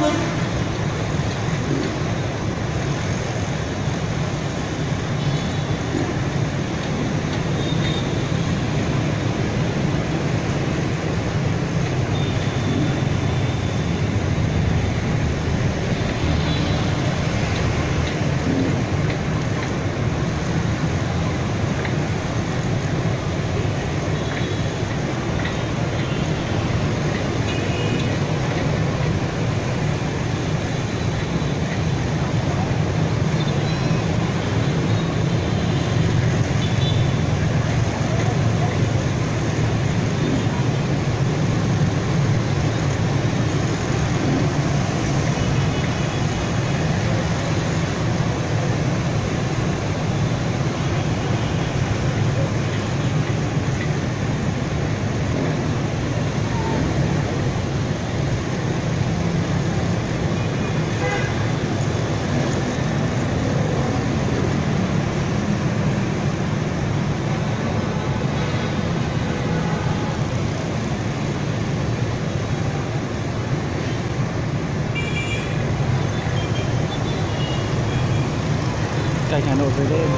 한번 and over there.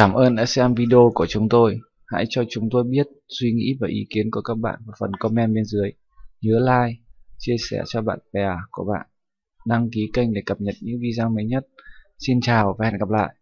Cảm ơn đã xem video của chúng tôi. Hãy cho chúng tôi biết suy nghĩ và ý kiến của các bạn vào phần comment bên dưới. Nhớ like, chia sẻ cho bạn bè của bạn. Đăng ký kênh để cập nhật những video mới nhất. Xin chào và hẹn gặp lại.